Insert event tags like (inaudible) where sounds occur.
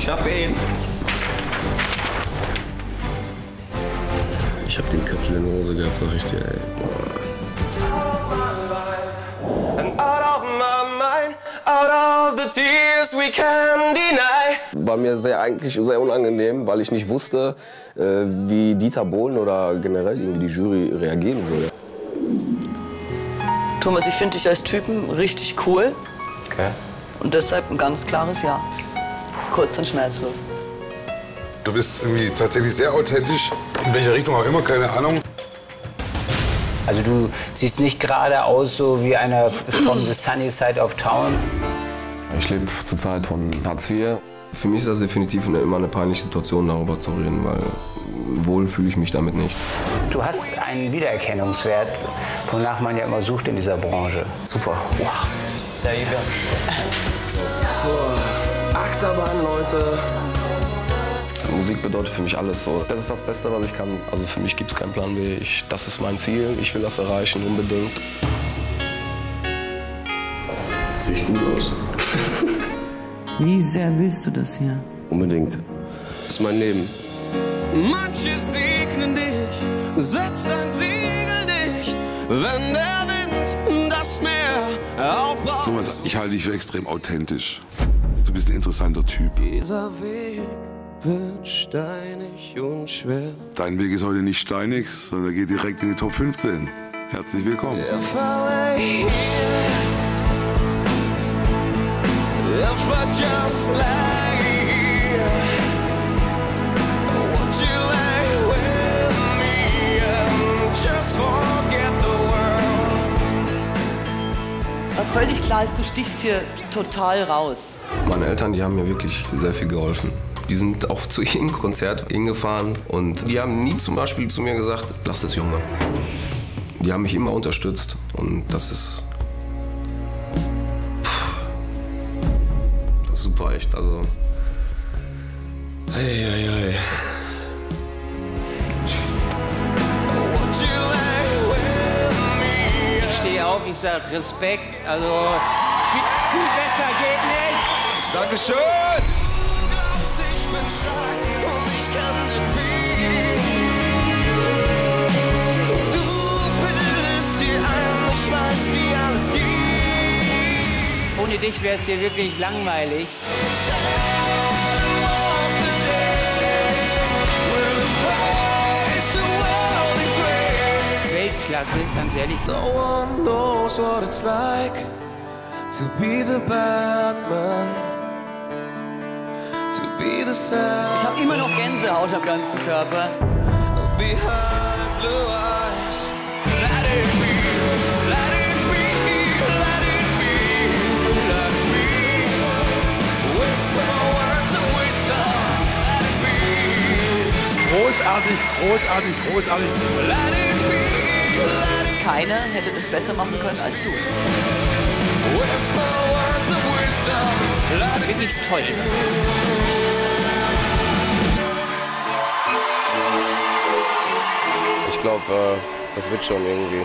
Ich hab ihn. Ich hab den Köpfel in der Hose gehabt, sag ich dir, ey. And out of my mind, out of the tears we can deny. War mir sehr eigentlich sehr unangenehm, weil ich nicht wusste, äh, wie Dieter Bohlen oder generell irgendwie die Jury reagieren würde. Thomas, ich finde dich als Typen richtig cool Okay. und deshalb ein ganz klares Ja. Kurz und schmerzlos. Du bist irgendwie tatsächlich sehr authentisch. In welche Richtung auch immer, keine Ahnung. Also du siehst nicht gerade aus so wie einer from the sunny side of town. Ich lebe zurzeit von Hartz IV. Für mich ist das definitiv eine, immer eine peinliche Situation, darüber zu reden, weil wohl fühle ich mich damit nicht. Du hast einen Wiedererkennungswert, wonach man ja immer sucht in dieser Branche. Super. Wow. Da you go. Achterbahn, Leute. Musik bedeutet für mich alles so. Das ist das Beste, was ich kann. Also für mich gibt es keinen Plan B. Ich, das ist mein Ziel. Ich will das erreichen, unbedingt. Ich gut aus? (laughs) Wie sehr willst du das hier? Unbedingt. Das ist mein Leben. Manche segnen dich, setz ein Siegel nicht, wenn der Wind das Meer aufraubt. Thomas, ich halte dich für extrem authentisch. Du bist ein interessanter Typ. Dieser Weg wird steinig und schwer. Dein Weg ist heute nicht steinig, sondern er geht direkt in die Top 15. Herzlich willkommen. If I if I just lay völlig klar ist, du stichst hier total raus. Meine Eltern, die haben mir wirklich sehr viel geholfen. Die sind auch zu jedem Konzert hingefahren und die haben nie zum Beispiel zu mir gesagt, lass es Junge. Die haben mich immer unterstützt und das ist, das ist super echt. Also, hey, hey, hey. Sage Respekt. Also viel, viel besser geht nicht. Dankeschön! Du glaubst, ich bin stark und ich kann den Weg. Du bildest dir ein, ich weiß, wie alles geht. Ohne dich wäre es hier wirklich langweilig. Weltklasse, ganz ehrlich. No one knows what it's like to be the bad man, to be the sad Ich habe immer noch Gänsehaut am ganzen Körper. behind blue eyes. Let it be, let it be, let it be, let it be. Whisper words of wisdom. Let it be, Großartig, großartig, großartig. let it be, let it Keiner hätte das besser machen können als du. Wirklich toll. Ich glaube, äh, das wird schon irgendwie.